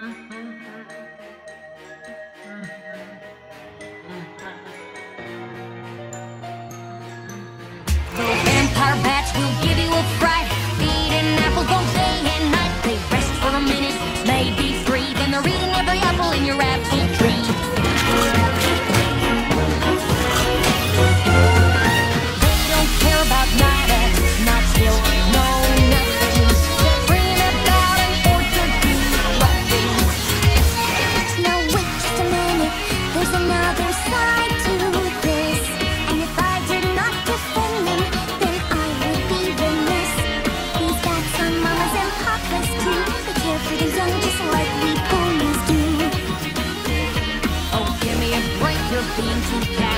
Vampire being too bad.